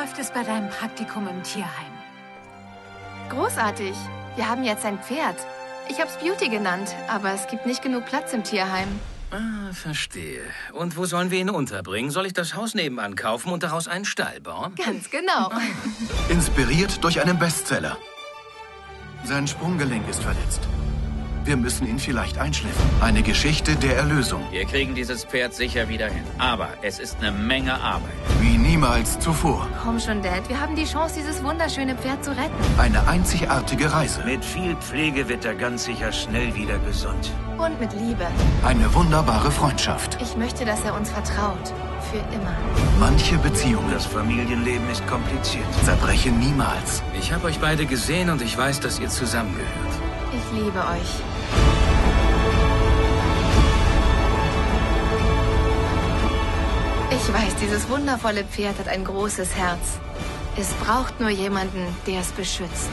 Läuft es bei deinem Praktikum im Tierheim? Großartig. Wir haben jetzt ein Pferd. Ich hab's Beauty genannt, aber es gibt nicht genug Platz im Tierheim. Ah, verstehe. Und wo sollen wir ihn unterbringen? Soll ich das Haus nebenan kaufen und daraus einen Stall bauen? Ganz genau. Inspiriert durch einen Bestseller. Sein Sprunggelenk ist verletzt. Wir müssen ihn vielleicht einschläfen. Eine Geschichte der Erlösung. Wir kriegen dieses Pferd sicher wieder hin. Aber es ist eine Menge Arbeit. Wie niemals zuvor. Komm schon, Dad. Wir haben die Chance, dieses wunderschöne Pferd zu retten. Eine einzigartige Reise. Mit viel Pflege wird er ganz sicher schnell wieder gesund. Und mit Liebe. Eine wunderbare Freundschaft. Ich möchte, dass er uns vertraut. Für immer. Manche Beziehungen Das Familienleben ist kompliziert. zerbrechen niemals. Ich habe euch beide gesehen und ich weiß, dass ihr zusammengehört. Ich liebe euch. Ich weiß, dieses wundervolle Pferd hat ein großes Herz. Es braucht nur jemanden, der es beschützt.